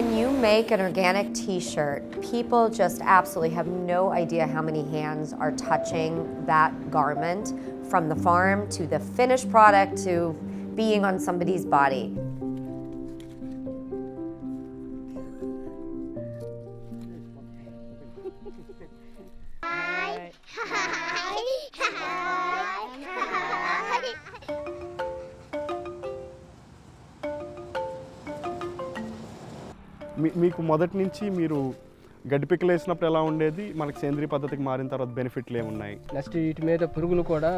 When you make an organic t-shirt, people just absolutely have no idea how many hands are touching that garment from the farm to the finished product to being on somebody's body. మీకు మొదటి నుంచి మీరు గడ్డి పిక్కలు వేసినప్పుడు ఎలా ఉండేది? మనకి సేంద్రియ పద్ధతికి మారిన తర్వాత బెనిఫిట్లు ఏమున్నాయి? నెక్స్ట్ వీటి మీద పురుగులు కూడా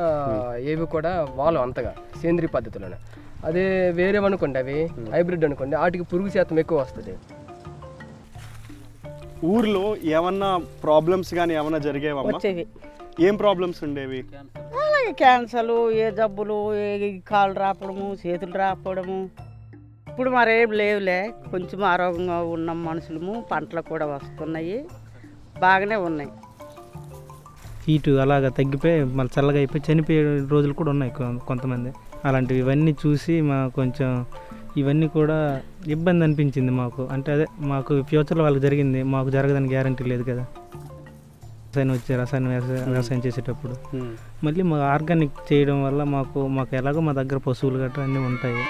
ఏవి కూడా వాలు అంతగా సేంద్రియ పద్ధతిలోనే అదే వేరే అనుకోండి అవి హైబ్రిడ్ అనుకోండి వాటికి పురుగు శాతం ఎక్కువ వస్తుంది. ఊర్లో ఏమన్నా ప్రాబ్లమ్స్ కానీ ఏమన్నా జరిగేవమ్మా? వచ్చేవి. ఏం ప్రాబ్లమ్స్ ఉండేవి? అలాగే క్యాన్సర్లు ఏ జబ్బులు ఏ కాళ్ళు రాపడము చేతులు రాపడము. ఇప్పుడు మరేం లేవులే కొంచెం ఆరోగ్యంగా ఉన్న మనుషులము పంటలు కూడా వస్తున్నాయి బాగానే ఉన్నాయి. హీటు అలాగ తగ్గిపోయి మళ్ళీ చల్లగా అయిపోయి చనిపోయే రోజులు కూడా ఉన్నాయి కొంతమంది. అలాంటివి ఇవన్నీ చూసి మా కొంచెం ఇవన్నీ కూడా ఇబ్బంది అనిపించింది మాకు. అంటే అదే మాకు ఫ్యూచర్లో వాళ్ళకి జరిగింది మాకు జరగదని గ్యారంటీ లేదు కదా. రసాయనం వచ్చే రసాయనం వ్యవసాయం వ్యవసాయం చేసేటప్పుడు. మళ్ళీ మా ఆర్గానిక్ చేయడం వల్ల మాకు మాకు ఎలాగో మా దగ్గర పశువులు గట్రా అన్నీ ఉంటాయి.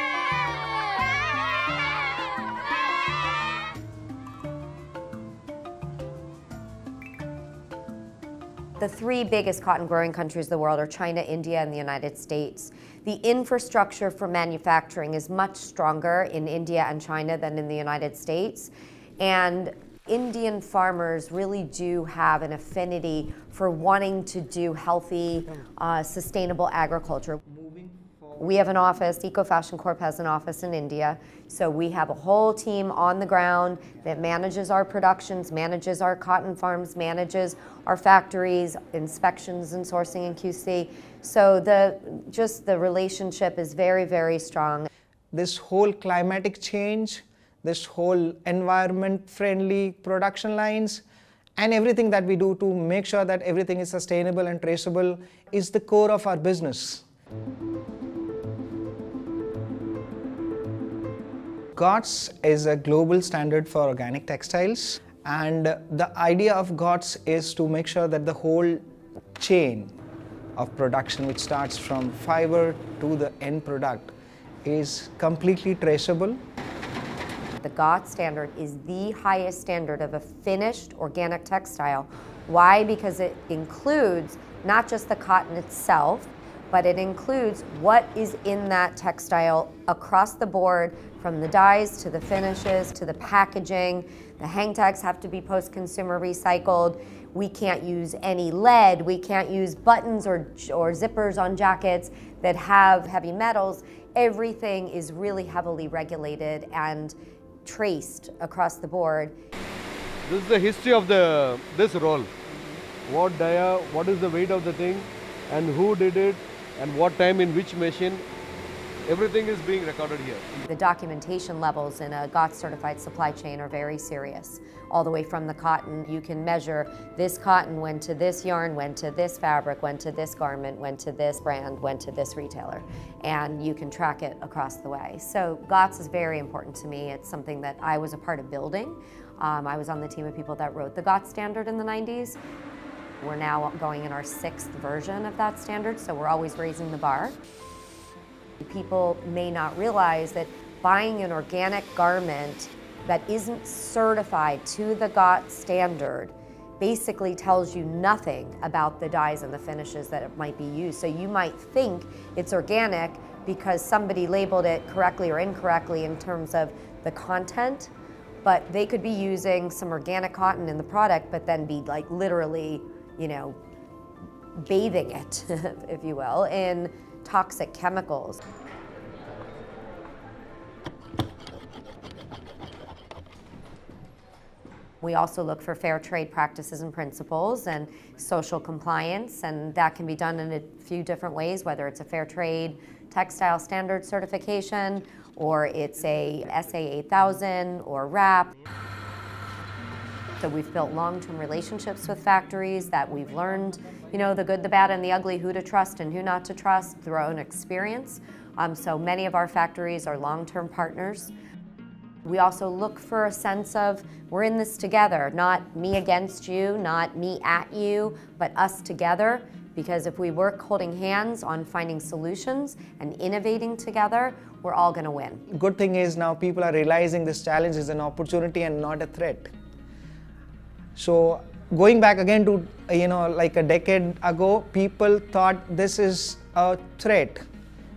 The three biggest cotton growing countries of the world are China, India, and the United States. The infrastructure for manufacturing is much stronger in India and China than in the United States. And Indian farmers really do have an affinity for wanting to do healthy, uh, sustainable agriculture. We have an office, Eco Fashion Corp has an office in India. So we have a whole team on the ground that manages our productions, manages our cotton farms, manages our factories, inspections and sourcing and QC. So the just the relationship is very, very strong. this whole climatic change, this whole environment friendly production lines, and everything that we do to make sure that everything is sustainable and traceable is the core of our business. GOTS is a global standard for organic textiles, and the idea of GOTS is to make sure that the whole chain of production, which starts from fiber to the end product, is completely traceable. The GOTS standard is the highest standard of a finished organic textile. Why? Because it includes not just the cotton itself, but it includes what is in that textile across the board from the dyes to the finishes to the packaging. The hang tags have to be post consumer recycled. We can't use any lead. We can't use buttons or, or zippers on jackets that have heavy metals. Everything is really heavily regulated and traced across the board. This is the history of the this roll. What dia, what is the weight of the thing, and who did it, and what time in which machine. Everything is being recorded here. The documentation levels in a GOTS certified supply chain are very serious. All the way from the cotton, you can measure this cotton went to this yarn, went to this fabric, went to this garment, went to this brand, went to this retailer, and you can track it across the way. So GOTS is very important to me. It's something that I was a part of building. Um, I was on the team of people that wrote the GOTS standard in the 90s. We're now going in our sixth version of that standard, so we're always raising the bar. People may not realize that buying an organic garment that isn't certified to the GOTS standard basically tells you nothing about the dyes and the finishes that it might be used. So you might think it's organic because somebody labeled it correctly or incorrectly in terms of the content, but they could be using some organic cotton in the product, but then be like literally, you know, bathing it, if you will, in toxic chemicals. We also look for fair trade practices and principles and social compliance, and that can be done in a few different ways, whether it's a fair trade textile standard certification, or it's a SA 8000 or WRAP. So we've built long-term relationships with factories that we've learned, you know, the good, the bad, and the ugly, who to trust and who not to trust through our own experience. Um, so many of our factories are long-term partners. We also look for a sense of we're in this together, not me against you, not me at you, but us together. Because if we work holding hands on finding solutions and innovating together, we're all going to win. Good thing is now people are realizing this challenge is an opportunity and not a threat. So going back again to you know like a decade ago, people thought this is a threat,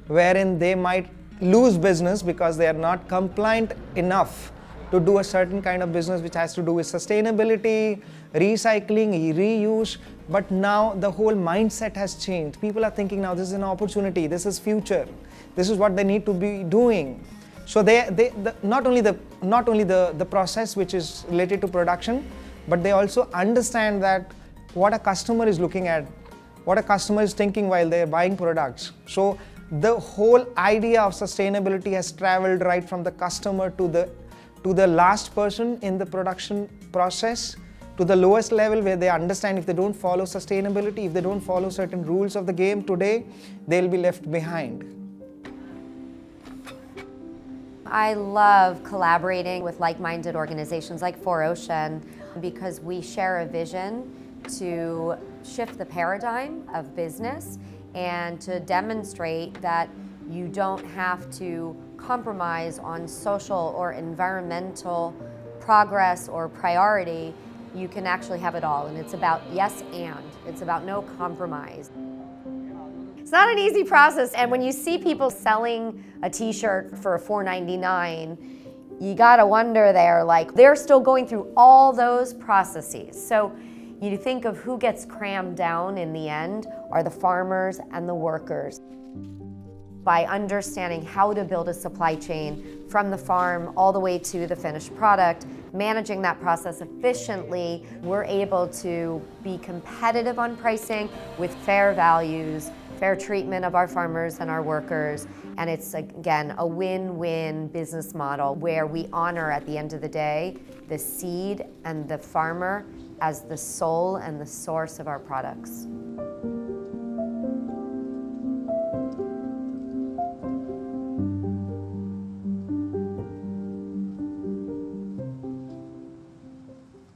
wherein they might lose business because they are not compliant enough to do a certain kind of business which has to do with sustainability, recycling, reuse. But now the whole mindset has changed. People are thinking now this is an opportunity, this is future, this is what they need to be doing. So they, they the, not only the not only the, the process which is related to production, but they also understand that what a customer is looking at, what a customer is thinking while they're buying products. So the whole idea of sustainability has traveled right from the customer to the to the last person in the production process to the lowest level where they understand if they don't follow sustainability, if they don't follow certain rules of the game today, they'll be left behind. I love collaborating with like-minded organizations like 4Ocean because we share a vision to shift the paradigm of business and to demonstrate that you don't have to compromise on social or environmental progress or priority. You can actually have it all, and it's about yes and. It's about no compromise. It's not an easy process, and when you see people selling a t-shirt for $4.99, you gotta wonder there, like, they're still going through all those processes. So you think of who gets crammed down in the end are the farmers and the workers. By understanding how to build a supply chain from the farm all the way to the finished product, managing that process efficiently, we're able to be competitive on pricing with fair values, fair treatment of our farmers and our workers, and it's again a win-win business model where we honor at the end of the day the seed and the farmer as the soul and the source of our products.